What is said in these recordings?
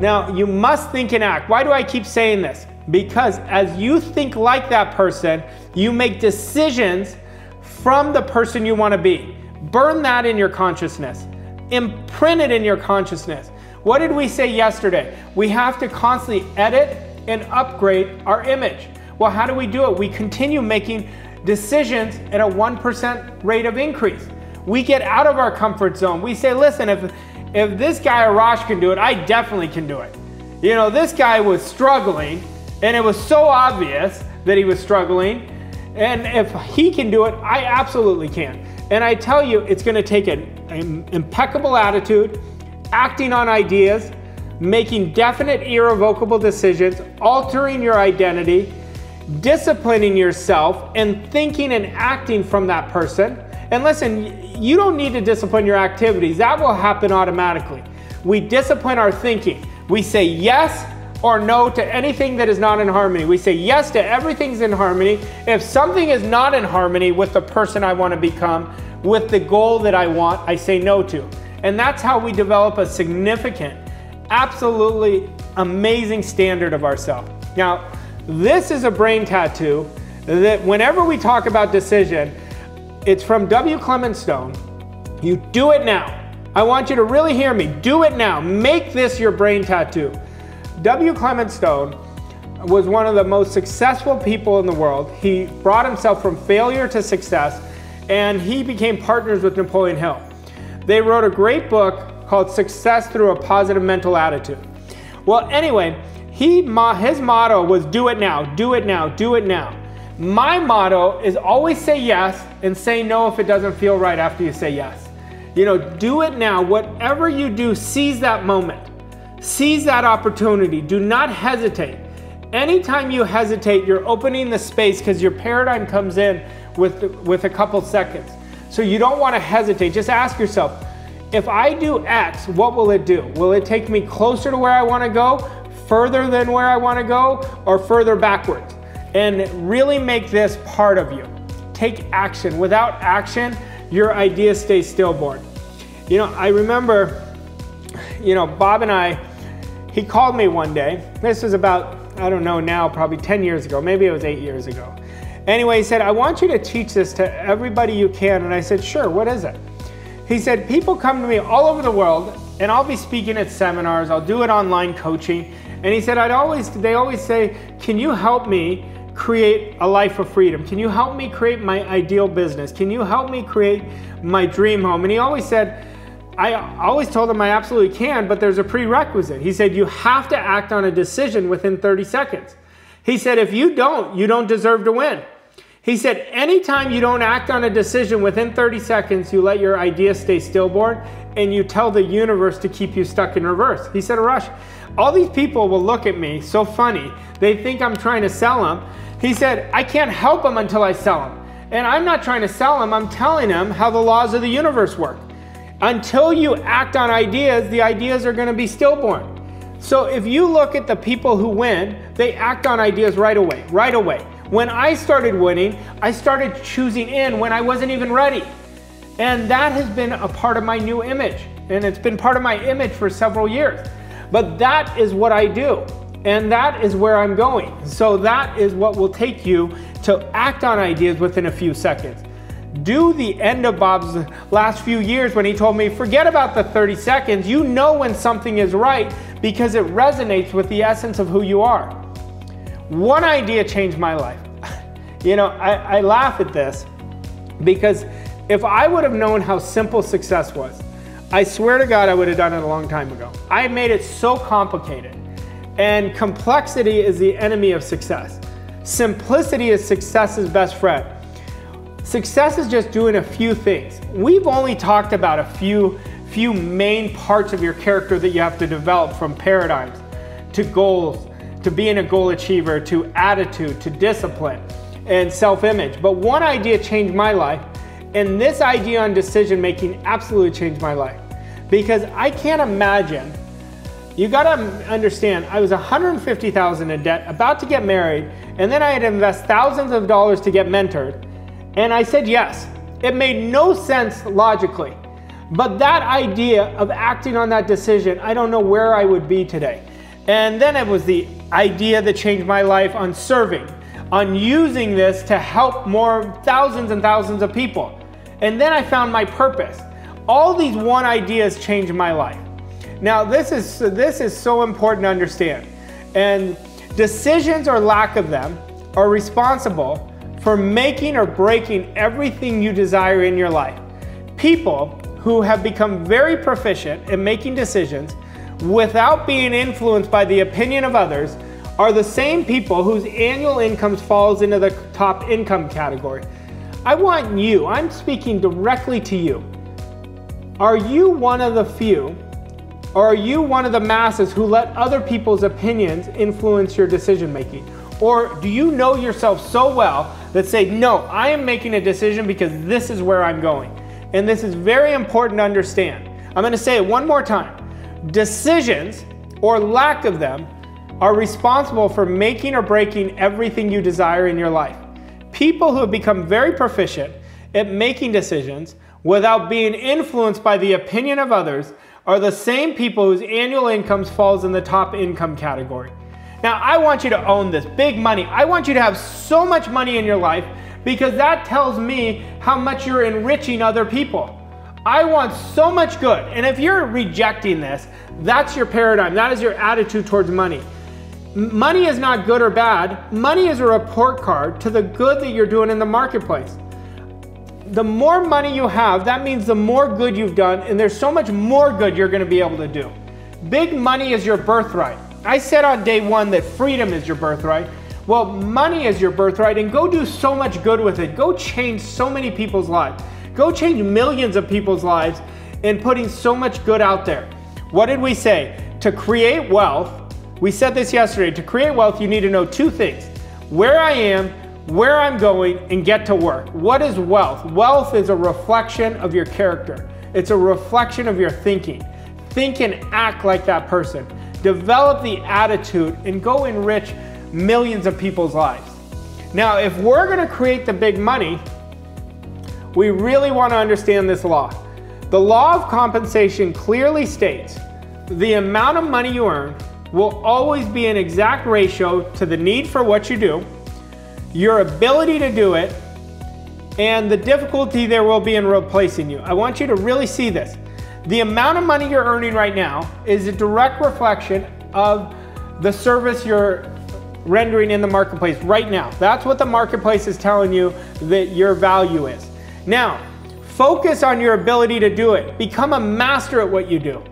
Now, you must think and act. Why do I keep saying this? Because as you think like that person, you make decisions from the person you want to be. Burn that in your consciousness, imprint it in your consciousness. What did we say yesterday? We have to constantly edit and upgrade our image. Well, how do we do it? We continue making decisions at a 1% rate of increase. We get out of our comfort zone. We say, listen, if, if this guy Arash can do it, I definitely can do it. You know, this guy was struggling, and it was so obvious that he was struggling. And if he can do it, I absolutely can. And I tell you, it's going to take an, an impeccable attitude, acting on ideas, making definite, irrevocable decisions, altering your identity, disciplining yourself, and thinking and acting from that person. And listen, you don't need to discipline your activities, that will happen automatically. We discipline our thinking. We say yes or no to anything that is not in harmony. We say yes to everything's in harmony. If something is not in harmony with the person I want to become, with the goal that I want, I say no to. And that's how we develop a significant, absolutely amazing standard of ourselves. Now, this is a brain tattoo that whenever we talk about decision, it's from W. Clement Stone. You do it now. I want you to really hear me. Do it now. Make this your brain tattoo. W. Clement Stone was one of the most successful people in the world. He brought himself from failure to success and he became partners with Napoleon Hill. They wrote a great book called Success Through a Positive Mental Attitude. Well, anyway, he, his motto was do it now, do it now, do it now. My motto is always say yes and say no if it doesn't feel right after you say yes. You know, do it now. Whatever you do, seize that moment. Seize that opportunity. Do not hesitate. Anytime you hesitate, you're opening the space because your paradigm comes in with, with a couple seconds. So you don't want to hesitate. Just ask yourself, if I do X, what will it do? Will it take me closer to where I want to go, further than where I want to go, or further backwards? And really make this part of you. Take action. Without action, your idea stays stillborn. You know, I remember, you know, Bob and I, he called me one day. This was about, I don't know now, probably 10 years ago. Maybe it was eight years ago. Anyway, he said, I want you to teach this to everybody you can. And I said, sure, what is it? He said, people come to me all over the world and I'll be speaking at seminars, I'll do it online coaching. And he said, I'd always, they always say, can you help me create a life of freedom? Can you help me create my ideal business? Can you help me create my dream home? And he always said, I always told him I absolutely can, but there's a prerequisite. He said, you have to act on a decision within 30 seconds. He said, if you don't, you don't deserve to win. He said, anytime you don't act on a decision within 30 seconds, you let your idea stay stillborn and you tell the universe to keep you stuck in reverse. He said, Rush, all these people will look at me so funny. They think I'm trying to sell them. He said, I can't help them until I sell them. And I'm not trying to sell them, I'm telling them how the laws of the universe work. Until you act on ideas, the ideas are going to be stillborn. So if you look at the people who win, they act on ideas right away, right away. When I started winning, I started choosing in when I wasn't even ready. And that has been a part of my new image. And it's been part of my image for several years. But that is what I do. And that is where I'm going. So that is what will take you to act on ideas within a few seconds. Do the end of Bob's last few years when he told me, forget about the 30 seconds. You know when something is right because it resonates with the essence of who you are. One idea changed my life. you know, I, I laugh at this because if I would have known how simple success was, I swear to God, I would have done it a long time ago. I made it so complicated. And complexity is the enemy of success. Simplicity is success's best friend. Success is just doing a few things. We've only talked about a few, few main parts of your character that you have to develop from paradigms to goals to being a goal achiever, to attitude, to discipline, and self image. But one idea changed my life, and this idea on decision making absolutely changed my life. Because I can't imagine, you gotta understand, I was 150,000 in debt, about to get married, and then I had to invest thousands of dollars to get mentored, and I said yes. It made no sense logically. But that idea of acting on that decision, I don't know where I would be today. And then it was the idea that changed my life on serving, on using this to help more thousands and thousands of people. And then I found my purpose. All these one ideas changed my life. Now, this is, this is so important to understand. And decisions or lack of them are responsible for making or breaking everything you desire in your life. People who have become very proficient in making decisions without being influenced by the opinion of others are the same people whose annual income falls into the top income category. I want you, I'm speaking directly to you. Are you one of the few or are you one of the masses who let other people's opinions influence your decision making? Or do you know yourself so well that say, no, I am making a decision because this is where I'm going? And this is very important to understand. I'm going to say it one more time. Decisions, or lack of them, are responsible for making or breaking everything you desire in your life. People who have become very proficient at making decisions without being influenced by the opinion of others are the same people whose annual incomes falls in the top income category. Now, I want you to own this big money. I want you to have so much money in your life because that tells me how much you're enriching other people. I want so much good. And if you're rejecting this, that's your paradigm. That is your attitude towards money. Money is not good or bad. Money is a report card to the good that you're doing in the marketplace the more money you have, that means the more good you've done, and there's so much more good you're gonna be able to do. Big money is your birthright. I said on day one that freedom is your birthright. Well, money is your birthright, and go do so much good with it. Go change so many people's lives. Go change millions of people's lives in putting so much good out there. What did we say? To create wealth, we said this yesterday, to create wealth, you need to know two things where I am where I'm going, and get to work. What is wealth? Wealth is a reflection of your character, it's a reflection of your thinking. Think and act like that person. Develop the attitude and go enrich millions of people's lives. Now, if we're going to create the big money, we really want to understand this law. The law of compensation clearly states the amount of money you earn will always be an exact ratio to the need for what you do your ability to do it, and the difficulty there will be in replacing you. I want you to really see this. The amount of money you're earning right now is a direct reflection of the service you're rendering in the marketplace right now. That's what the marketplace is telling you that your value is. Now, focus on your ability to do it. Become a master at what you do.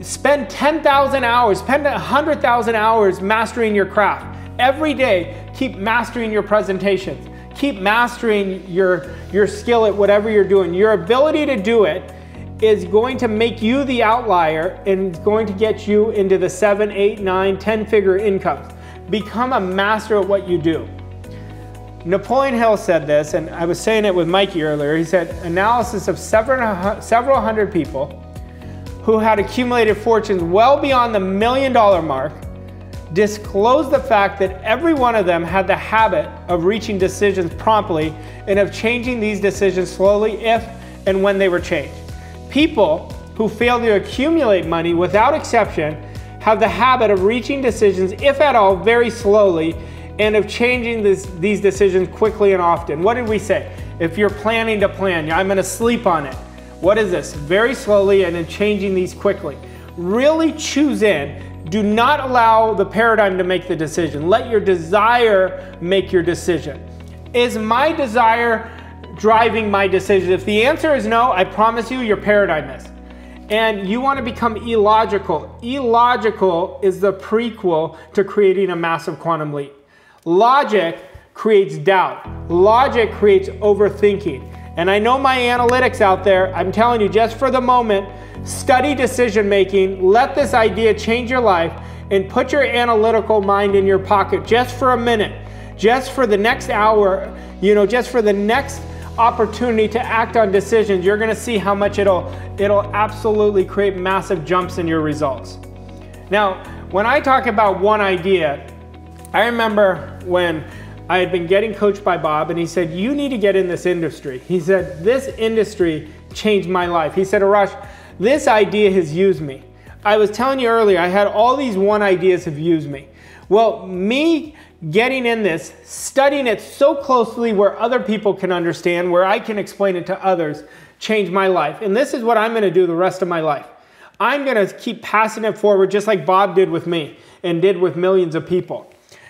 Spend 10,000 hours, spend 100,000 hours mastering your craft. Every day, keep mastering your presentations. Keep mastering your, your skill at whatever you're doing. Your ability to do it is going to make you the outlier and it's going to get you into the seven, eight, nine, ten figure incomes. Become a master at what you do. Napoleon Hill said this, and I was saying it with Mikey earlier. He said, analysis of several, several hundred people who had accumulated fortunes well beyond the million dollar mark disclosed the fact that every one of them had the habit of reaching decisions promptly and of changing these decisions slowly if and when they were changed. People who fail to accumulate money without exception have the habit of reaching decisions, if at all, very slowly and of changing this, these decisions quickly and often. What did we say? If you're planning to plan, I'm gonna sleep on it. What is this? Very slowly and then changing these quickly. Really choose in do not allow the paradigm to make the decision. Let your desire make your decision. Is my desire driving my decision? If the answer is no, I promise you, your paradigm is. And you want to become illogical. Illogical is the prequel to creating a massive quantum leap. Logic creates doubt, logic creates overthinking. And I know my analytics out there, I'm telling you, just for the moment, Study decision making, let this idea change your life, and put your analytical mind in your pocket just for a minute, just for the next hour, you know, just for the next opportunity to act on decisions. You're gonna see how much it'll, it'll absolutely create massive jumps in your results. Now, when I talk about one idea, I remember when I had been getting coached by Bob, and he said, You need to get in this industry. He said, This industry changed my life. He said, Arash, this idea has used me. I was telling you earlier, I had all these one ideas have used me. Well, me getting in this, studying it so closely where other people can understand, where I can explain it to others, changed my life. And this is what I'm going to do the rest of my life. I'm going to keep passing it forward just like Bob did with me and did with millions of people.